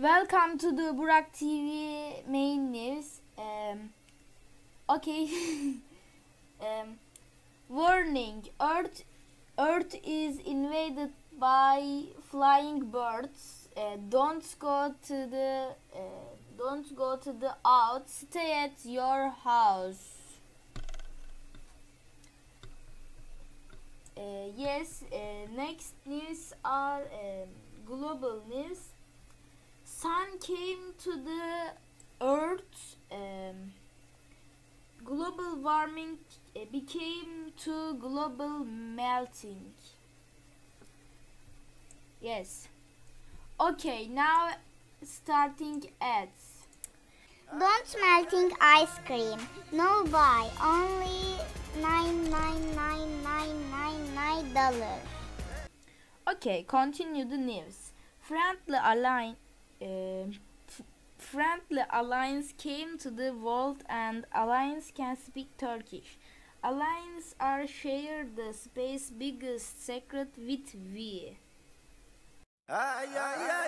Welcome to the Burak TV main news. Um, okay. um, warning: Earth, Earth is invaded by flying birds. Uh, don't go to the, uh, don't go to the out. Stay at your house. Uh, yes. Uh, next news are um, global news sun came to the earth um, global warming uh, became to global melting yes okay now starting ads Don't melting ice cream. No buy. Only nine nine nine nine nine nine dollar. Okay, continue the news. Friendly Alliance, uh, Um, friendly Alliance came to the world, and Alliance can speak Turkish. Alliance are share the space biggest secret with we. Ay, ay, ay.